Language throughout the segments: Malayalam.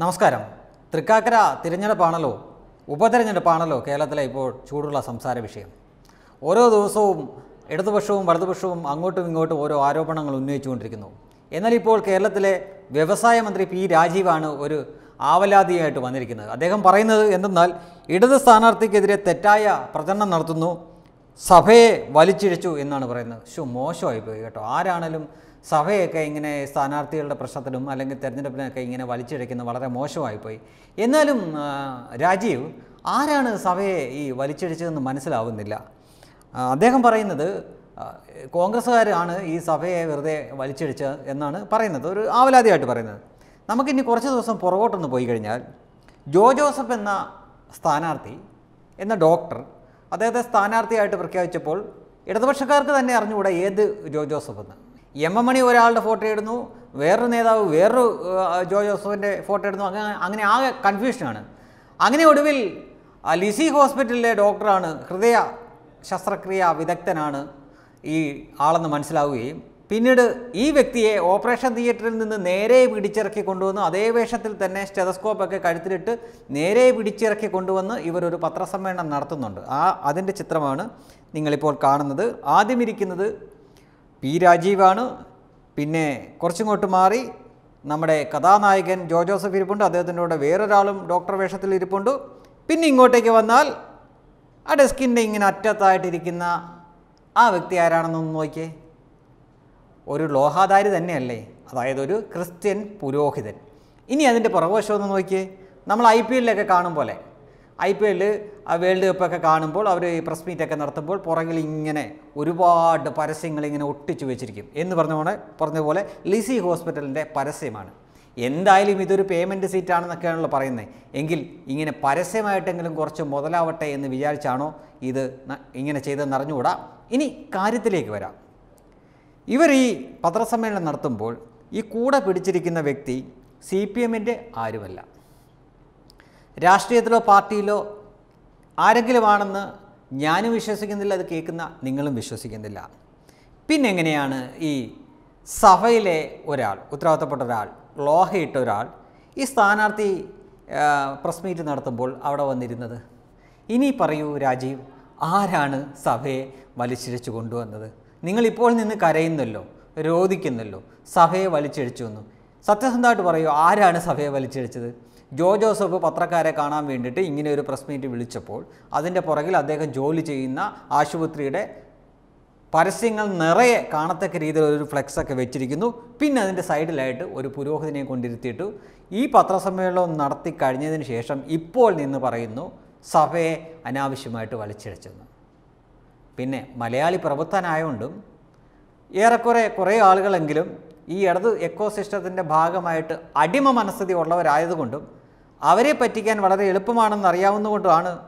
നമസ്കാരം. തൃക്കാക്കര തിരഞ്ഞെടുപ്പാണല്ലോ ഉപതെരഞ്ഞെടുപ്പാണല്ലോ കേരളത്തിലെ ഇപ്പോൾ ചൂടുള്ള സംസാര വിഷയം. ഓരോ ദിവസവും ഇടതുപക്ഷവും വലതുപക്ഷവും അങ്ങോട്ടും ഇങ്ങോട്ടും ഓരോ ആരോപണങ്ങൾ ഉന്നയിച്ചുകൊണ്ടിരിക്കുന്നു. എന്നാൽ ഇപ്പോൾ കേരളത്തിലെ വ്യവസായ മന്ത്രി പി രാജീവാണ് ഒരു ആവലാതിയായിട്ട് വന്നിരിക്കുന്നത്. അദ്ദേഹം പറയുന്നത് എന്തെന്നാൽ ഇടത് സ്ഥാനാർത്ഥിക്കെതിരെ തെറ്റായ പ്രചരണം നടത്തുന്നു സഭയെ വലിച്ചിഴച്ചു എന്നാണ് പറയുന്നത്. ശോ മോശമായി പോയി കേട്ടോ. ആരാണേലും സഭയൊക്കെ ഇങ്ങനെ സ്ഥാനാർത്ഥികളുടെ പ്രശ്നത്തിലും അല്ലെങ്കിൽ തെരഞ്ഞെടുപ്പിനൊക്കെ ഇങ്ങനെ വലിച്ചിഴയ്ക്കുന്നത് വളരെ മോശമായി പോയി എന്നാലും രാജീവ് ആരാണ് സഭയെ ഈ വലിച്ചിഴച്ചതെന്ന് മനസ്സിലാവുന്നില്ല. അദ്ദേഹം പറയുന്നത് കോൺഗ്രസ്സുകാരാണ് ഈ സഭയെ വെറുതെ വലിച്ചിഴച്ചത് എന്നാണ് പറയുന്നത്. ഒരു ആവലാതിയായിട്ട് പറയുന്നത്. നമുക്കിനി കുറച്ച് ദിവസം പുറകോട്ടൊന്ന് പോയി കഴിഞ്ഞാൽ ജോ ജോസഫ് എന്ന സ്ഥാനാർത്ഥി എന്ന ഡോക്ടർ അദ്ദേഹത്തെ സ്ഥാനാർത്ഥിയായിട്ട് പ്രഖ്യാപിച്ചപ്പോൾ ഇടതുപക്ഷക്കാർക്ക് തന്നെ അറിഞ്ഞുകൂടാ ഏത് ജോ ജോസഫ് എന്ന്. എം എം മണി ഒരാളുടെ ഫോട്ടോ ഇടുന്നു വേറൊരു നേതാവ് വേറൊരു ജോ ജോസഫിന്റെ ഫോട്ടോ ഇടുന്നു. അങ്ങനെ അങ്ങനെ ആകെ കൺഫ്യൂഷനാണ് അങ്ങനെ ഒടുവിൽ ലിസി ഹോസ്പിറ്റലിലെ ഡോക്ടറാണ് ഹൃദയ ശസ്ത്രക്രിയ വിദഗ്ധനാണ് ഈ ആളെന്ന് മനസ്സിലാവുകയും പിന്നീട് ഈ വ്യക്തിയെ ഓപ്പറേഷൻ തിയേറ്ററിൽ നിന്ന് നേരെ പിടിച്ചിറക്കി കൊണ്ടുവന്ന് അതേ വേഷത്തിൽ തന്നെ സ്റ്റെതസ്കോപ്പൊക്കെ കഴുത്തിലിട്ട് നേരെ പിടിച്ചിറക്കി കൊണ്ടുവന്ന് ഇവരൊരു പത്രസമ്മേളനം നടത്തുന്നുണ്ട്. ആ അതിന്റെ ചിത്രമാണ് നിങ്ങളിപ്പോൾ കാണുന്നത്. ആദ്യം ഇരിക്കുന്നത് പി രാജീവാണ്. പിന്നെ കുറച്ചിങ്ങോട്ട് മാറി നമ്മുടെ കഥാനായകൻ ജോ ജോസഫ് ഇരിപ്പുണ്ട്. അദ്ദേഹത്തിന്റെ കൂടെ വേറൊരാളും ഡോക്ടർ വേഷത്തിൽ ഇരിപ്പുണ്ട്. പിന്നെ ഇങ്ങോട്ടേക്ക് വന്നാൽ ആ ഡെസ്കിന്റെ ഇങ്ങനെ അറ്റത്തായിട്ടിരിക്കുന്ന ആ വ്യക്തി ആരാണെന്നൊന്ന് നോക്കിയേ. ഒരു ലോഹാധാരി തന്നെയല്ലേ. അതായത് ഒരു ക്രിസ്ത്യൻ പുരോഹിതൻ. ഇനി അതിന്റെ പുറകുവശം ഒന്ന് നോക്കിയേ. നമ്മൾ ഐ പി എല്ലിലൊക്കെ കാണും പോലെ. ഐ പി എല്ലിൽ വേൾഡ് കപ്പൊക്കെ കാണുമ്പോൾ അവർ പ്രസ് മീറ്റൊക്കെ നടത്തുമ്പോൾ പുറകിൽ ഇങ്ങനെ ഒരുപാട് പരസ്യങ്ങൾ ഇങ്ങനെ ഒട്ടിച്ചു വെച്ചിരിക്കും. എന്ന് പറഞ്ഞ പോലെ പറഞ്ഞ പോലെ ലിസി ഹോസ്പിറ്റലിന്റെ പരസ്യമാണ്. എന്തായാലും ഇതൊരു പേയ്മെന്റ് സീറ്റാണെന്നൊക്കെയാണല്ലോ പറയുന്നത് എങ്കിൽ ഇങ്ങനെ പരസ്യമായിട്ടെങ്കിലും കുറച്ച് മുതലാവട്ടെ എന്ന് വിചാരിച്ചാണോ ഇത് ഇങ്ങനെ ചെയ്തതെന്ന് അറിഞ്ഞുകൂടാ? ഇനി കാര്യത്തിലേക്ക് വരാം. ഇവർ ഈ പത്രസമ്മേളനം നടത്തുമ്പോൾ ഈ കൂടെ പിടിച്ചിരിക്കുന്ന വ്യക്തി സി പി എമ്മിന്റെ ആരുമല്ല. രാഷ്ട്രീയത്തിലോ പാർട്ടിയിലോ ആരെങ്കിലും ആണെന്ന് ഞാനും വിശ്വസിക്കുന്നില്ല അത് കേൾക്കുന്ന നിങ്ങളും വിശ്വസിക്കുന്നില്ല. പിന്നെ എങ്ങനെയാണ് ഈ സഭയിലെ ഒരാൾ ഉത്തരവാദിത്തപ്പെട്ട ഒരാൾ ലോഹയിട്ട ഒരാൾ ഈ സ്ഥാനാർത്ഥി പ്രസ് മീറ്റ് നടത്തുമ്പോൾ അവിടെ വന്നിരുന്നത്? ഇനി പറയൂ രാജീവ് ആരാണ് സഭയെ വലിച്ചിഴച്ചു കൊണ്ടുവന്നത്? നിങ്ങളിപ്പോൾ നിന്ന് കരയുന്നല്ലോ രോദിക്കുന്നല്ലോ സഭയെ വലിച്ചിഴച്ചു വന്നു സത്യസന്ധമായിട്ട് പറയൂ ആരാണ് സഭയെ വലിച്ചിഴച്ചത്? ജോ ജോസഫ് പത്രക്കാരെ കാണാൻ വേണ്ടിയിട്ട് ഇങ്ങനെ ഒരു പ്രസ് മീറ്റ് വിളിച്ചപ്പോൾ അതിന്റെ പുറകിൽ അദ്ദേഹം ജോലി ചെയ്യുന്ന ആശുപത്രിയുടെ പരസ്യങ്ങൾ നിറയെ കാണത്തക്ക രീതിയിൽ ഒരു ഫ്ലെക്സൊക്കെ വെച്ചിരിക്കുന്നു. പിന്നെ അതിന്റെ സൈഡിലായിട്ട് ഒരു പുരോഹിതനെ കൊണ്ടിരുത്തിയിട്ട് ഈ പത്രസമ്മേളനം നടത്തി കഴിഞ്ഞതിന് ശേഷം ഇപ്പോൾ നിന്ന് പറയുന്നു സഭയെ അനാവശ്യമായിട്ട് വലിച്ചിഴച്ചെന്ന്. പിന്നെ മലയാളി പ്രഭുത്വനായതുകൊണ്ടും ഏറെക്കുറെ കുറേ ആളുകളെങ്കിലും ഈ ഇടത് എക്കോ സിസ്റ്റത്തിന്റെ ഭാഗമായിട്ട് അടിമ മനസ്ഥിതി ഉള്ളവരായതുകൊണ്ടും അവരെ പറ്റിക്കാൻ വളരെ എളുപ്പമാണെന്ന് അറിയാവുന്നതുകൊണ്ടാണ്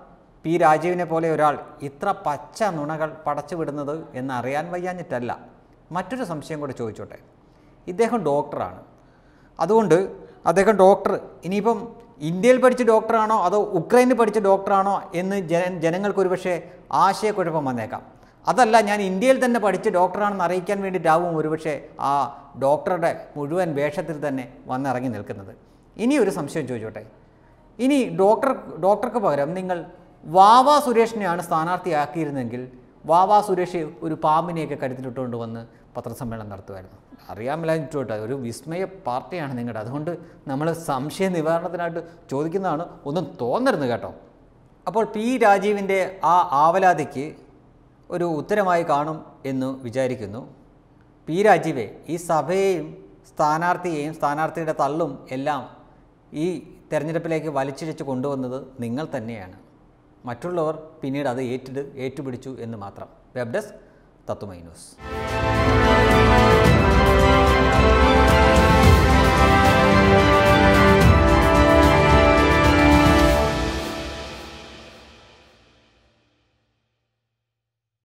പി രാജീവിനെ പോലെ ഒരാൾ ഇത്ര പച്ച നുണകൾ പടച്ചുവിടുന്നത് എന്ന് അറിയാൻ വയ്യാഞ്ഞിട്ടല്ല. മറ്റൊരു സംശയം കൂടെ ചോദിച്ചോട്ടെ. ഇദ്ദേഹം ഡോക്ടറാണ്. അതുകൊണ്ട് അദ്ദേഹം ഡോക്ടർ ഇനിയിപ്പം ഇന്ത്യയിൽ പഠിച്ച ഡോക്ടറാണോ അതോ ഉക്രൈനിൽ പഠിച്ച ഡോക്ടറാണോ എന്ന് ജന ജനങ്ങൾക്കൊരു പക്ഷേ ആശയക്കുഴപ്പം വന്നേക്കാം. അതല്ല ഞാൻ ഇന്ത്യയിൽ തന്നെ പഠിച്ച ഡോക്ടറാണെന്ന് അറിയിക്കാൻ വേണ്ടിയിട്ടാവും ഒരുപക്ഷെ ആ ഡോക്ടറുടെ മുഴുവൻ വേഷത്തിൽ തന്നെ വന്നിറങ്ങി നിൽക്കുന്നത്. ഇനി ഒരു സംശയം ചോദിച്ചോട്ടെ. ഇനി ഡോക്ടർ ഡോക്ടർക്ക് പകരം നിങ്ങൾ വാവാ സുരേഷിനെയാണ് സ്ഥാനാർത്ഥിയാക്കിയിരുന്നെങ്കിൽ വാവാ സുരേഷ് ഒരു പാമ്പിനെയൊക്കെ കരുത്തിലിട്ടുകൊണ്ട് വന്ന് പത്രസമ്മേളനം നടത്തുമായിരുന്നു. മേലാഞ്ഞിട്ടോട്ടെ ഒരു വിസ്മയ പാർട്ടിയാണ് നിങ്ങളുടെ. അതുകൊണ്ട് നമ്മൾ സംശയ നിവാരണത്തിനായിട്ട് ചോദിക്കുന്നതാണ് ഒന്നും തോന്നരുത് കേട്ടോ. അപ്പോൾ പി രാജീവിന്റെ ആ ആവലാതിക്ക് ഒരു ഉത്തരമായി കാണും എന്ന് വിചാരിക്കുന്നു. പി രാജീവേ ഈ സഭയെയും സ്ഥാനാർത്ഥിയെയും സ്ഥാനാർത്ഥിയുടെ തള്ളും എല്ലാം ഈ തെരഞ്ഞെടുപ്പിലേക്ക് വലിച്ചിഴച്ച് കൊണ്ടുവന്നത് നിങ്ങൾ തന്നെയാണ്. മറ്റുള്ളവർ പിന്നീട് അത് ഏറ്റെടു ഏറ്റുപിടിച്ചു എന്ന് മാത്രം. Web desk news.